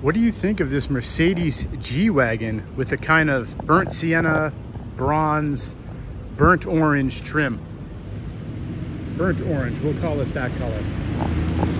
What do you think of this Mercedes G-Wagon with a kind of burnt sienna, bronze, burnt orange trim? Burnt orange, we'll call it that color.